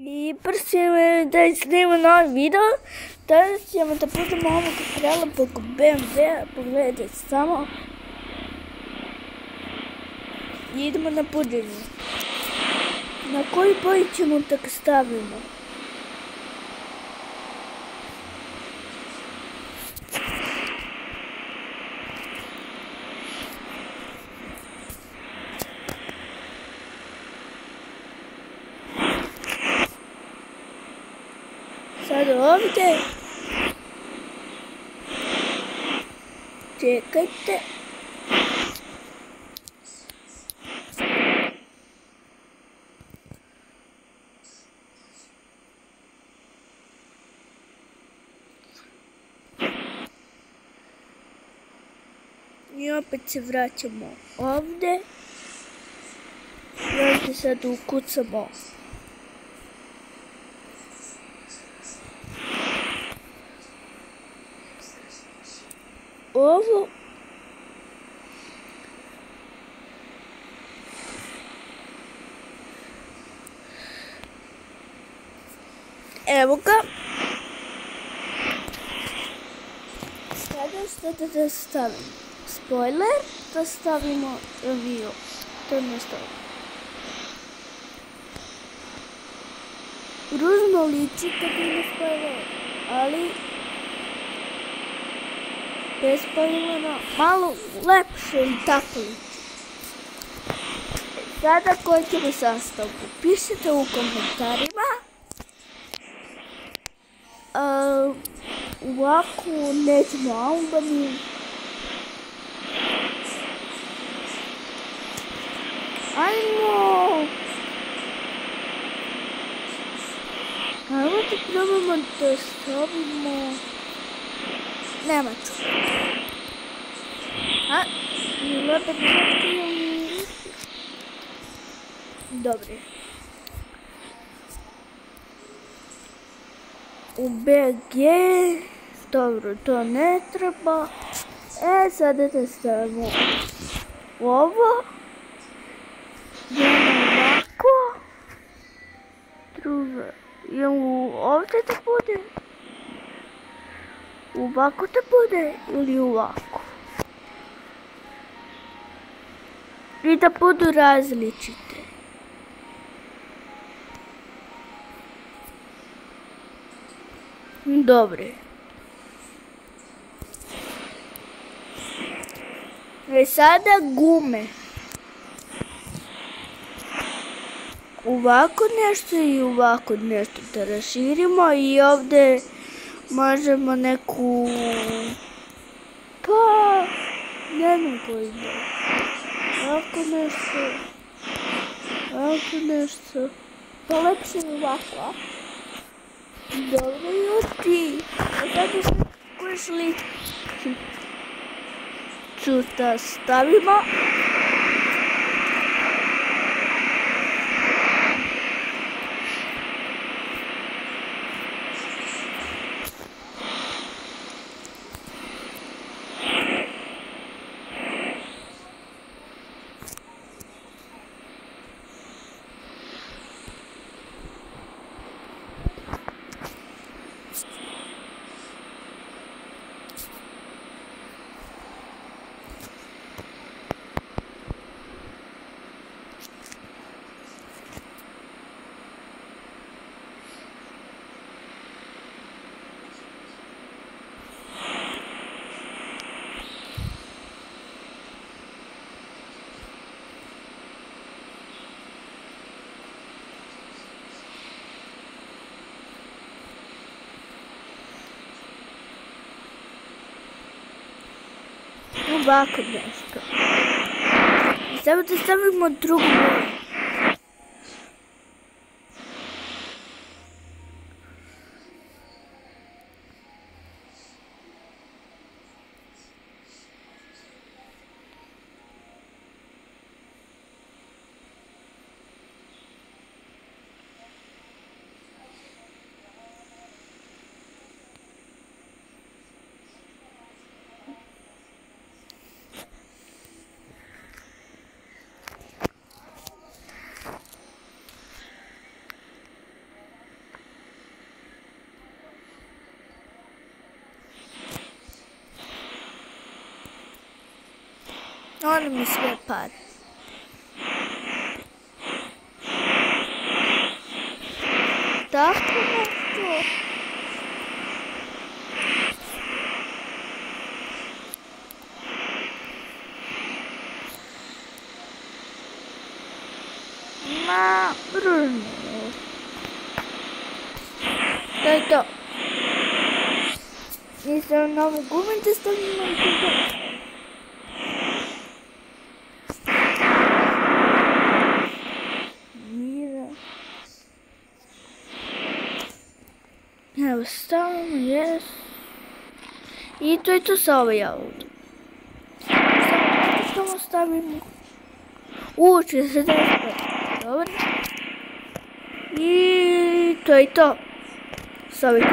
I prvo da snimamo novi video. Danas ćemo da budemo ovog prelapog BMW-a. Pogledajte samo. I idemo na buđenje. Na koji boj ćemo ga stavimo? Sad ovdje. Čekajte. I opet se vraćamo ovdje. I ovdje sad ukucamo ovo Evo ga. Sada što da stavimo? Spoiler, da stavimo review. To ne stavimo. Ružno liči kad ima spoiler, ali bez spoilera malo lepše i tako. Sada koji ćemo sastavku? Pišite u komentarima. Uh, ovako nećemo albani. Ajmo! Ajmo da probamo da stavimo... Nema tu. A, i opet Dobre. U BG, dobro, to ne treba. E, sada da stavimo ovo. Jedno ovako. Drugo, idemo ovdje da bude. Ovako da bude ili ovako. I da budu različite. Dobre. E sada gume. Ovako nešto i ovako nešto da raširimo i ovdje možemo neku pa ne znam koji da ovako nešto ovako nešto pa lepše ovako. Dobro ljudi a koju sličicu da stavimo ovako nešto. Samo da stavimo drugu Olha o Tá preparo. Tartar morto. Ma Bruno. Tá, Então, Esse é o novo government está me mandando. Evo stavimo, jes. I to je to sa ovaj auto. Samo stavimo. U, 49. Dobro. I to je to. Sa ovim.